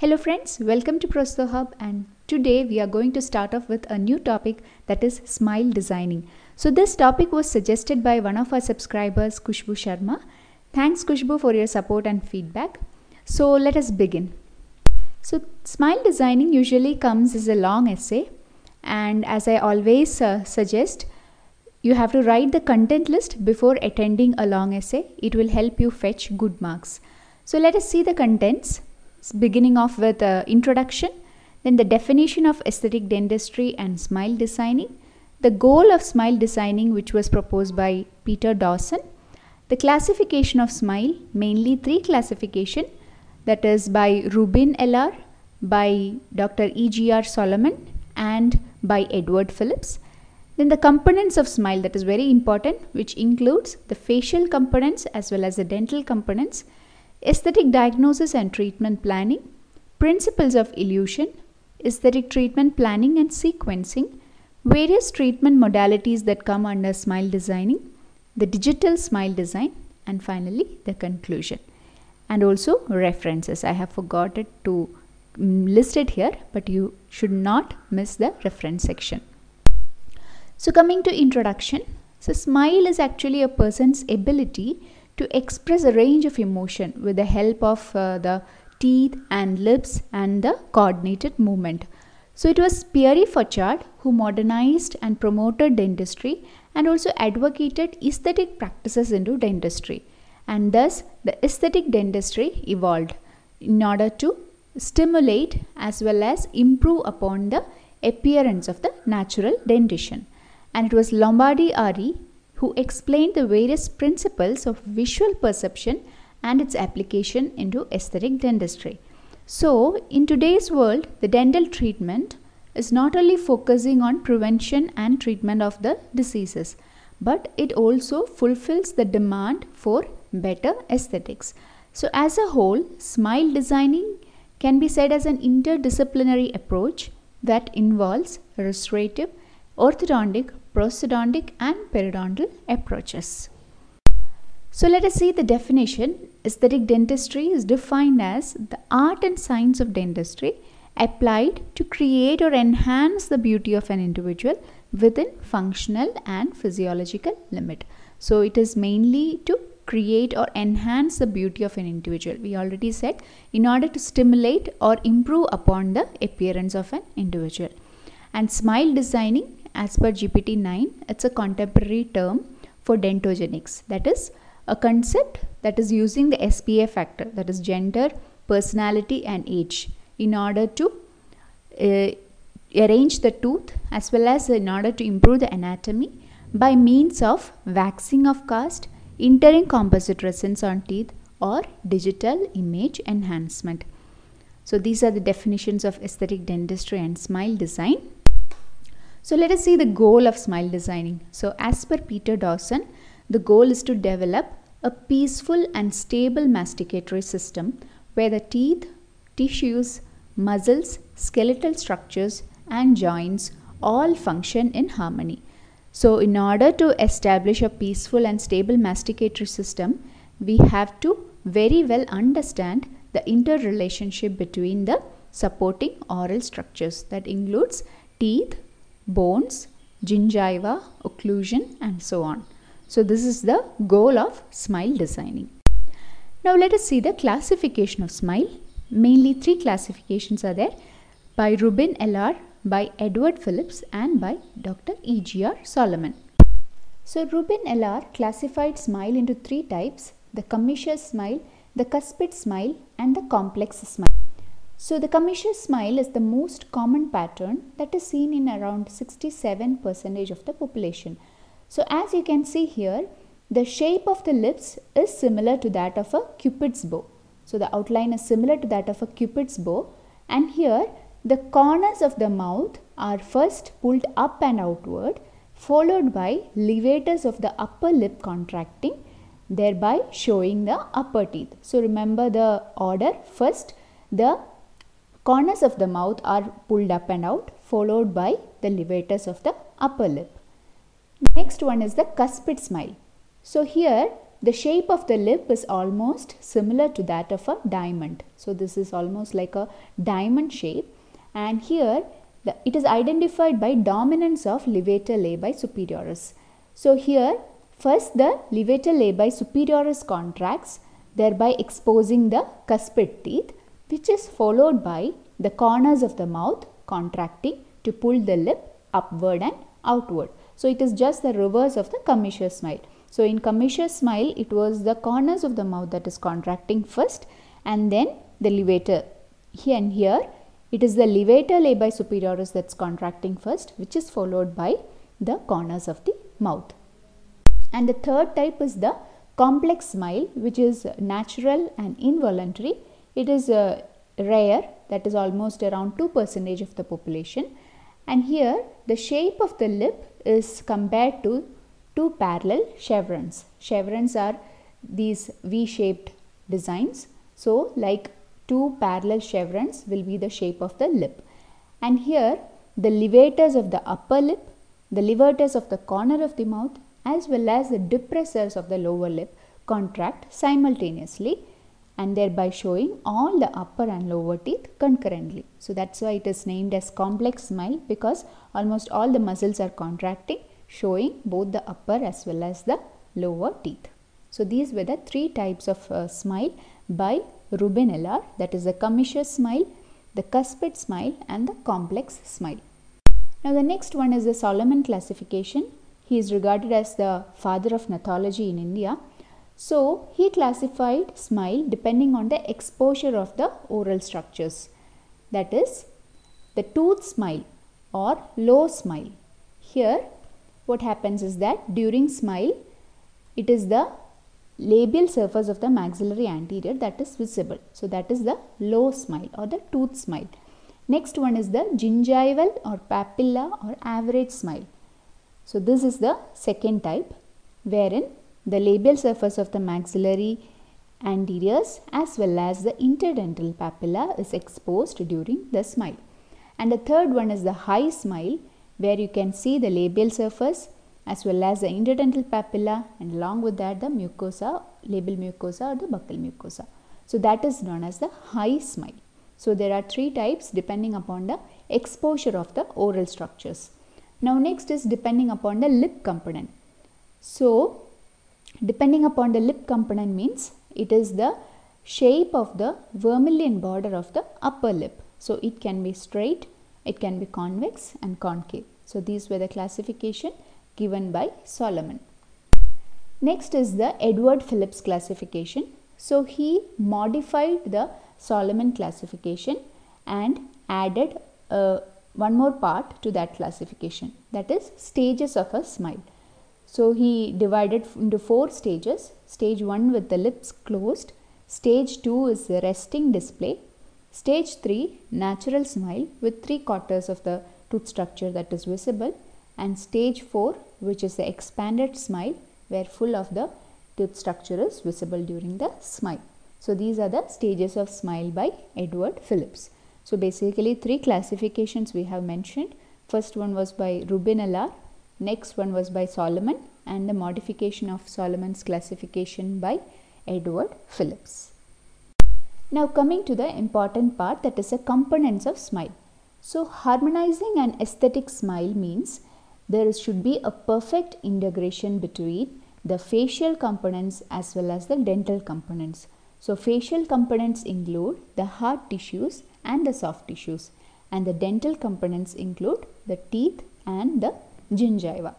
Hello friends, welcome to Prosthohub and today we are going to start off with a new topic that is smile designing. So this topic was suggested by one of our subscribers Kushbu Sharma. Thanks Kushbu for your support and feedback. So let us begin. So smile designing usually comes as a long essay and as I always uh, suggest you have to write the content list before attending a long essay. It will help you fetch good marks. So let us see the contents beginning off with uh, introduction, then the definition of aesthetic dentistry and smile designing, the goal of smile designing which was proposed by Peter Dawson, the classification of smile, mainly three classification that is by Rubin LR, by Dr. E.G.R. Solomon and by Edward Phillips. Then the components of smile that is very important which includes the facial components as well as the dental components aesthetic diagnosis and treatment planning, principles of illusion, aesthetic treatment planning and sequencing, various treatment modalities that come under smile designing, the digital smile design, and finally the conclusion. And also references. I have forgotten to mm, list it here, but you should not miss the reference section. So coming to introduction, so smile is actually a person's ability to express a range of emotion with the help of uh, the teeth and lips and the coordinated movement. So it was Pierre Fauchard who modernized and promoted dentistry and also advocated aesthetic practices into dentistry. And thus the aesthetic dentistry evolved in order to stimulate as well as improve upon the appearance of the natural dentition. And it was Lombardi RE who explained the various principles of visual perception and its application into aesthetic dentistry. So, in today's world, the dental treatment is not only focusing on prevention and treatment of the diseases, but it also fulfills the demand for better aesthetics. So, as a whole, smile designing can be said as an interdisciplinary approach that involves restorative, orthodontic, prosthodontic and periodontal approaches. So let us see the definition. Aesthetic dentistry is defined as the art and science of dentistry applied to create or enhance the beauty of an individual within functional and physiological limit. So it is mainly to create or enhance the beauty of an individual. We already said in order to stimulate or improve upon the appearance of an individual. And smile designing as per GPT 9, it's a contemporary term for dentogenics. That is a concept that is using the SPA factor, that is gender, personality, and age, in order to uh, arrange the tooth as well as in order to improve the anatomy by means of waxing of cast, entering composite resins on teeth, or digital image enhancement. So, these are the definitions of aesthetic dentistry and smile design. So let us see the goal of smile designing. So as per Peter Dawson, the goal is to develop a peaceful and stable masticatory system where the teeth, tissues, muscles, skeletal structures and joints all function in harmony. So in order to establish a peaceful and stable masticatory system, we have to very well understand the interrelationship between the supporting oral structures that includes teeth, bones, gingiva, occlusion and so on. So this is the goal of smile designing. Now let us see the classification of smile. Mainly three classifications are there by Rubin LR, by Edward Phillips and by Dr. E.G.R. Solomon. So Rubin LR classified smile into three types, the commissure smile, the cuspid smile and the complex smile. So the commissure smile is the most common pattern that is seen in around 67% of the population. So as you can see here, the shape of the lips is similar to that of a cupid's bow. So the outline is similar to that of a cupid's bow and here the corners of the mouth are first pulled up and outward followed by levators of the upper lip contracting thereby showing the upper teeth. So remember the order first the Corners of the mouth are pulled up and out followed by the levators of the upper lip. Next one is the cuspid smile. So here the shape of the lip is almost similar to that of a diamond. So this is almost like a diamond shape and here the, it is identified by dominance of levator labii superioris. So here first the levator labii superioris contracts thereby exposing the cuspid teeth which is followed by the corners of the mouth contracting to pull the lip upward and outward. So it is just the reverse of the commissure smile. So in commissure smile, it was the corners of the mouth that is contracting first and then the levator. Here and here, it is the levator labii superioris that's contracting first, which is followed by the corners of the mouth. And the third type is the complex smile, which is natural and involuntary. It is uh, rare, that is almost around 2 percentage of the population. And here, the shape of the lip is compared to two parallel chevrons. Chevrons are these V-shaped designs. So, like two parallel chevrons will be the shape of the lip. And here the levators of the upper lip, the levators of the corner of the mouth as well as the depressors of the lower lip contract simultaneously and thereby showing all the upper and lower teeth concurrently. So that's why it is named as complex smile because almost all the muscles are contracting showing both the upper as well as the lower teeth. So these were the three types of uh, smile by Rubin LR that is the commissure smile, the cuspid smile and the complex smile. Now the next one is the Solomon classification. He is regarded as the father of gnathology in India. So he classified smile depending on the exposure of the oral structures. That is the tooth smile or low smile. Here what happens is that during smile it is the labial surface of the maxillary anterior that is visible. So that is the low smile or the tooth smile. Next one is the gingival or papilla or average smile. So this is the second type wherein the labial surface of the maxillary anteriors as well as the interdental papilla is exposed during the smile. And the third one is the high smile where you can see the labial surface as well as the interdental papilla and along with that the mucosa, labial mucosa or the buccal mucosa. So that is known as the high smile. So there are three types depending upon the exposure of the oral structures. Now next is depending upon the lip component. So depending upon the lip component means it is the shape of the vermilion border of the upper lip. So it can be straight it can be convex and concave. So these were the classification given by Solomon. Next is the Edward Phillips classification. So he modified the Solomon classification and added uh, one more part to that classification that is stages of a smile. So he divided into four stages. Stage 1 with the lips closed. Stage 2 is the resting display. Stage 3 natural smile with 3 quarters of the tooth structure that is visible and stage 4 which is the expanded smile where full of the tooth structure is visible during the smile. So these are the stages of smile by Edward Phillips. So basically three classifications we have mentioned. First one was by Rubin LR, next one was by Solomon and the modification of Solomon's classification by Edward Phillips. Now coming to the important part that is the components of smile. So harmonizing an aesthetic smile means there should be a perfect integration between the facial components as well as the dental components. So facial components include the hard tissues and the soft tissues and the dental components include the teeth and the gingiva.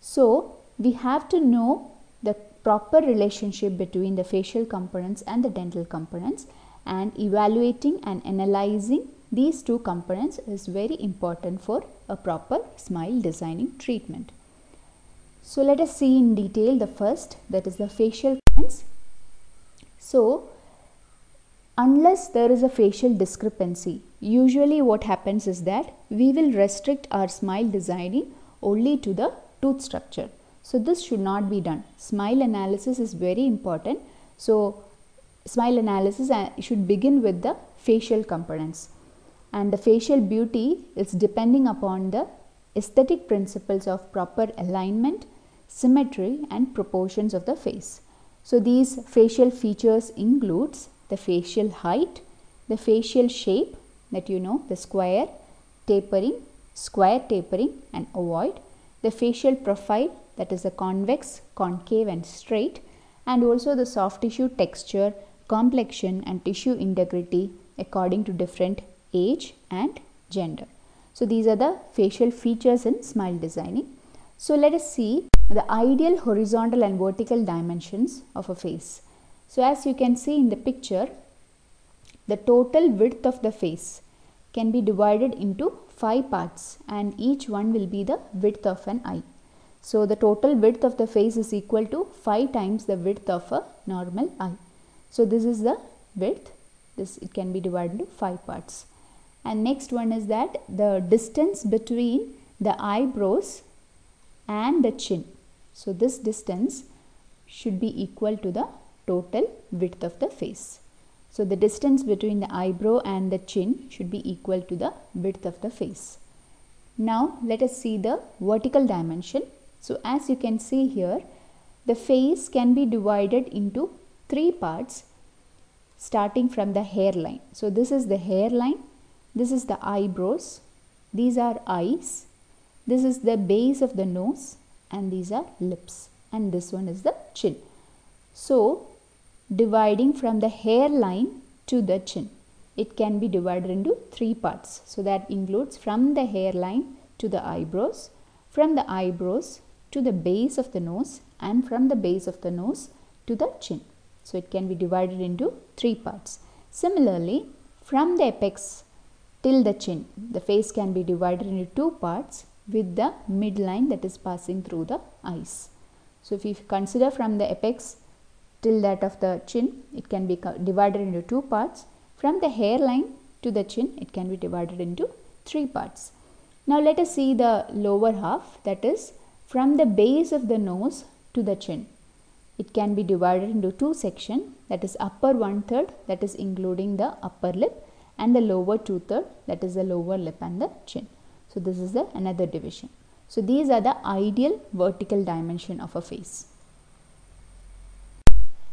So we have to know the proper relationship between the facial components and the dental components and evaluating and analyzing these two components is very important for a proper smile designing treatment. So let us see in detail the first that is the facial components. So unless there is a facial discrepancy usually what happens is that we will restrict our smile designing only to the tooth structure so this should not be done. Smile analysis is very important. So smile analysis uh, should begin with the facial components. And the facial beauty is depending upon the aesthetic principles of proper alignment, symmetry and proportions of the face. So these facial features includes the facial height, the facial shape that you know the square, tapering, square tapering and ovoid, the facial profile that is a convex, concave and straight and also the soft tissue texture, complexion and tissue integrity according to different age and gender. So these are the facial features in smile designing. So let us see the ideal horizontal and vertical dimensions of a face. So as you can see in the picture, the total width of the face can be divided into 5 parts and each one will be the width of an eye. So the total width of the face is equal to 5 times the width of a normal eye. So this is the width, this it can be divided into 5 parts. And next one is that the distance between the eyebrows and the chin. So this distance should be equal to the total width of the face. So the distance between the eyebrow and the chin should be equal to the width of the face. Now let us see the vertical dimension. So as you can see here, the face can be divided into three parts starting from the hairline. So this is the hairline, this is the eyebrows, these are eyes, this is the base of the nose and these are lips and this one is the chin. So dividing from the hairline to the chin. It can be divided into three parts. So that includes from the hairline to the eyebrows, from the eyebrows to the base of the nose and from the base of the nose to the chin. So it can be divided into three parts. Similarly, from the apex till the chin, the face can be divided into two parts with the midline that is passing through the eyes. So if you consider from the apex till that of the chin, it can be divided into two parts. From the hairline to the chin, it can be divided into three parts. Now let us see the lower half that is from the base of the nose to the chin. It can be divided into two sections that is upper one third that is including the upper lip and the lower two third that is the lower lip and the chin. So this is the another division. So these are the ideal vertical dimension of a face.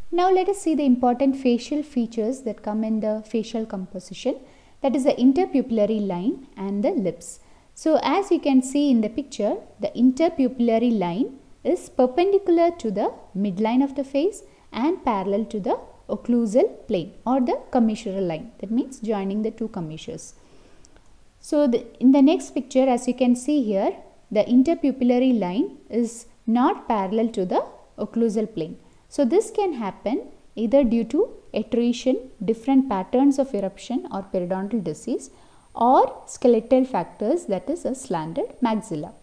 Now let us see the important facial features that come in the facial composition that is the interpupillary line and the lips. So as you can see in the picture the interpupillary line is perpendicular to the midline of the face and parallel to the occlusal plane or the commissural line that means joining the two commissures. So the, in the next picture as you can see here the interpupillary line is not parallel to the occlusal plane so this can happen either due to attrition, different patterns of eruption or periodontal disease or skeletal factors that is a slanted maxilla.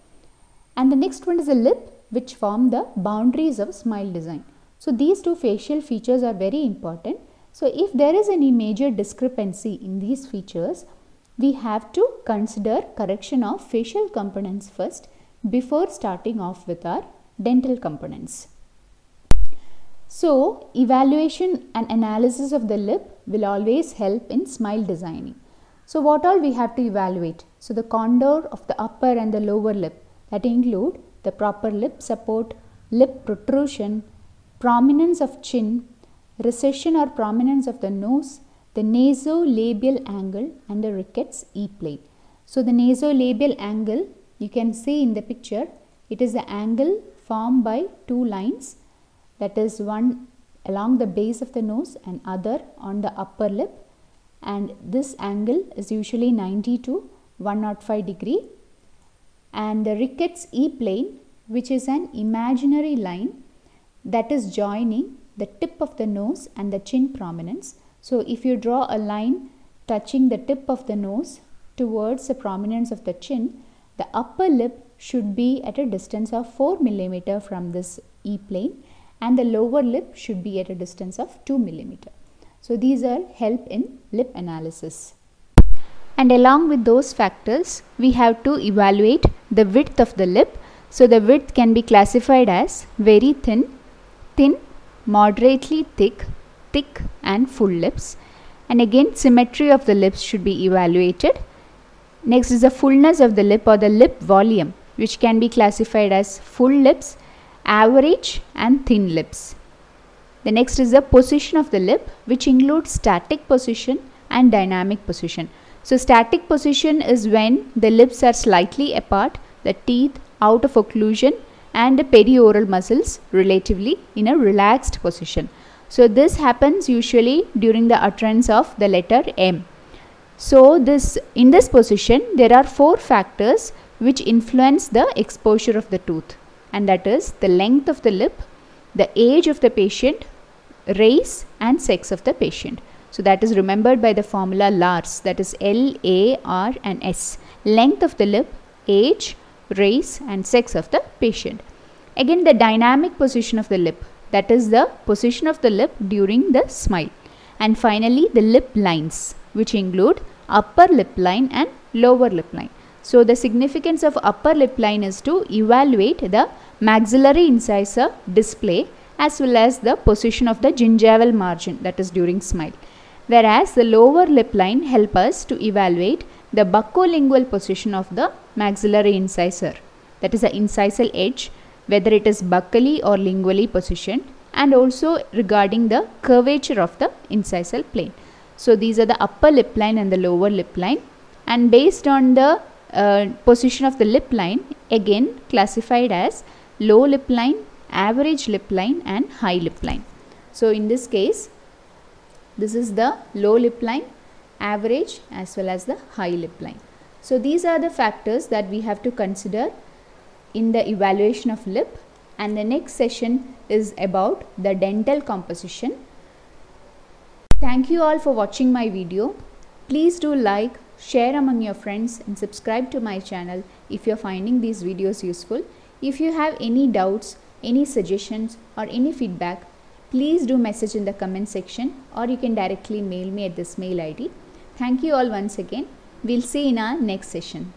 And the next one is the lip which form the boundaries of smile design. So these two facial features are very important. So if there is any major discrepancy in these features, we have to consider correction of facial components first before starting off with our dental components. So, evaluation and analysis of the lip will always help in smile designing. So, what all we have to evaluate? So, the contour of the upper and the lower lip that include the proper lip support, lip protrusion, prominence of chin, recession or prominence of the nose, the nasolabial angle and the Ricketts E-plane. So, the nasolabial angle you can see in the picture, it is the angle formed by two lines that is one along the base of the nose and other on the upper lip. And this angle is usually 90 to 105 degree. And the Ricketts E plane which is an imaginary line that is joining the tip of the nose and the chin prominence. So if you draw a line touching the tip of the nose towards the prominence of the chin, the upper lip should be at a distance of 4 millimeter from this E plane and the lower lip should be at a distance of 2 millimeter. So these are help in lip analysis. And along with those factors, we have to evaluate the width of the lip. So the width can be classified as very thin, thin, moderately thick, thick and full lips. And again symmetry of the lips should be evaluated. Next is the fullness of the lip or the lip volume which can be classified as full lips, average and thin lips. The next is the position of the lip which includes static position and dynamic position. So static position is when the lips are slightly apart, the teeth out of occlusion and the perioral muscles relatively in a relaxed position. So this happens usually during the utterance of the letter M. So this in this position there are four factors which influence the exposure of the tooth and that is the length of the lip, the age of the patient, race and sex of the patient. So that is remembered by the formula LARS that is L, A, R and S. Length of the lip, age, race and sex of the patient. Again the dynamic position of the lip that is the position of the lip during the smile. And finally the lip lines which include upper lip line and lower lip line. So the significance of upper lip line is to evaluate the maxillary incisor display as well as the position of the gingival margin that is during smile. Whereas the lower lip line help us to evaluate the buccolingual position of the maxillary incisor that is the incisal edge whether it is buccally or lingually positioned and also regarding the curvature of the incisal plane. So these are the upper lip line and the lower lip line and based on the uh, position of the lip line again classified as low lip line, average lip line and high lip line. So in this case this is the low lip line, average as well as the high lip line. So these are the factors that we have to consider in the evaluation of lip and the next session is about the dental composition. Thank you all for watching my video. Please do like, share among your friends and subscribe to my channel if you are finding these videos useful. If you have any doubts, any suggestions or any feedback, please do message in the comment section or you can directly mail me at this mail id. Thank you all once again. We'll see in our next session.